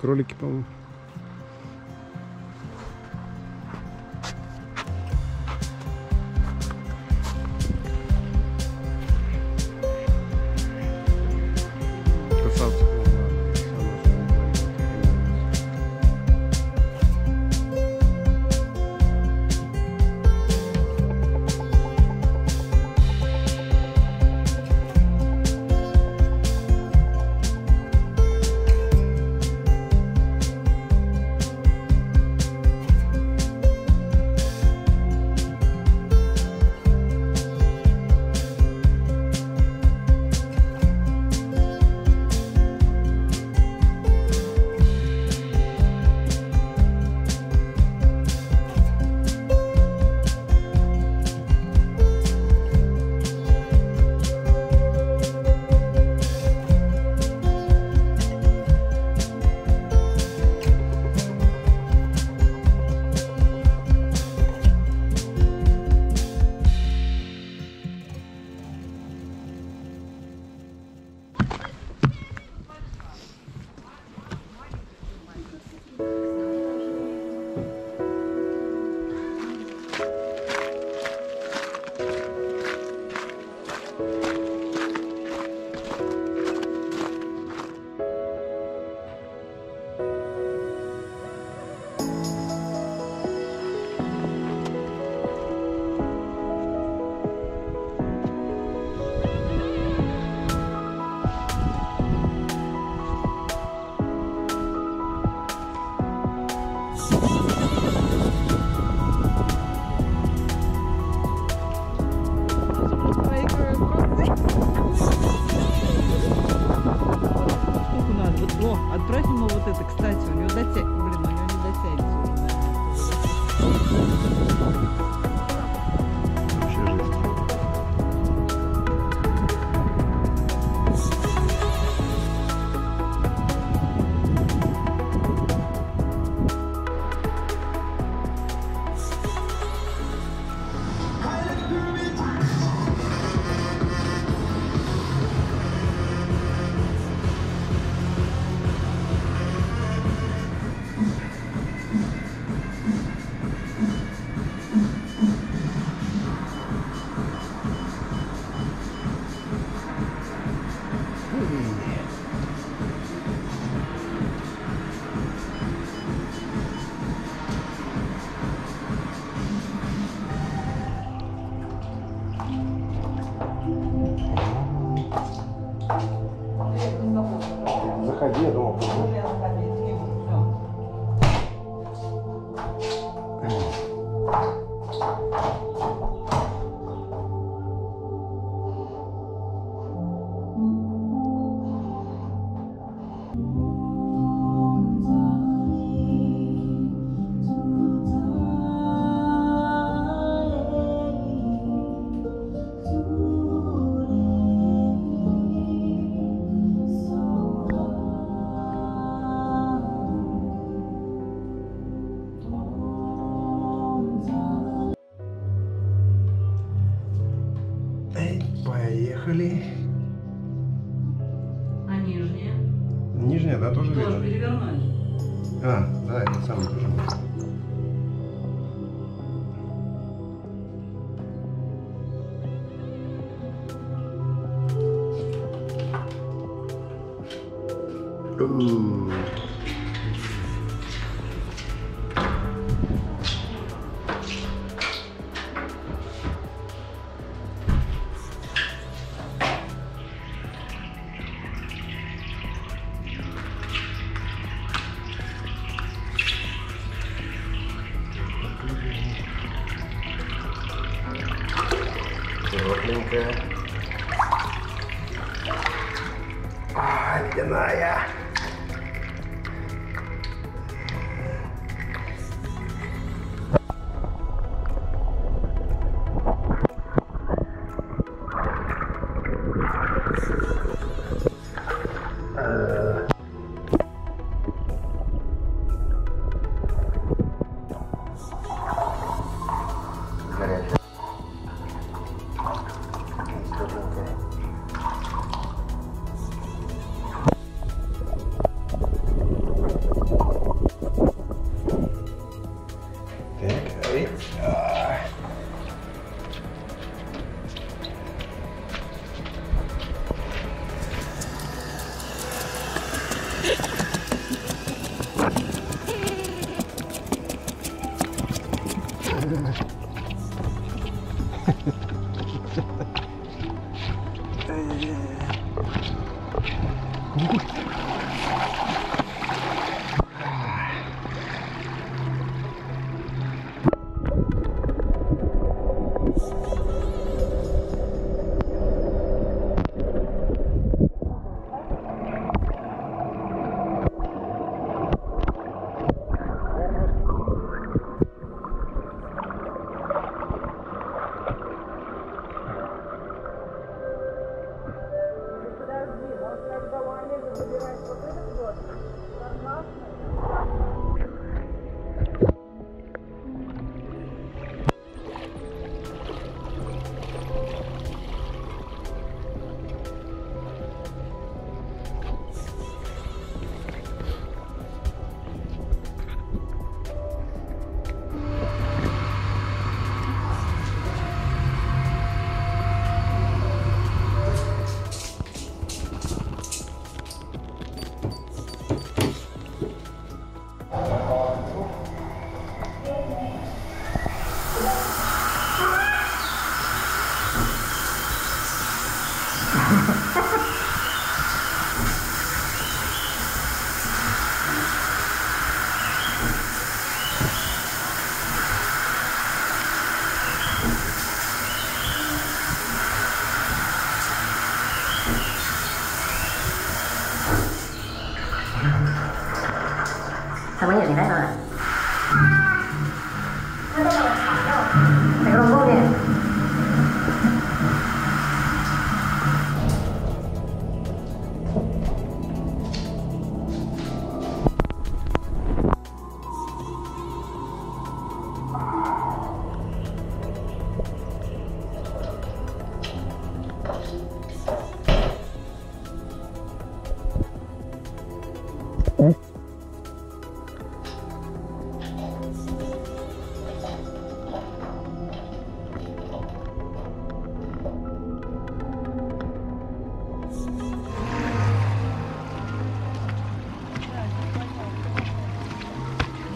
кролики, по-моему. Поехали. А нижняя? Нижняя, да, тоже Тоже видно? перевернуть. А, да, это самое тоже можно. А, ледяная.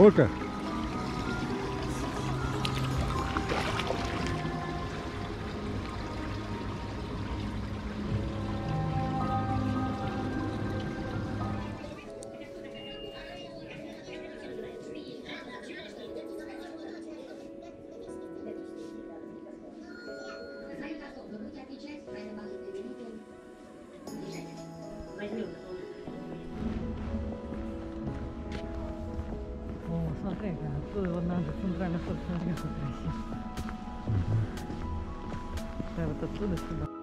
boca. Смотри, как красиво. Да, вот оттуда сюда.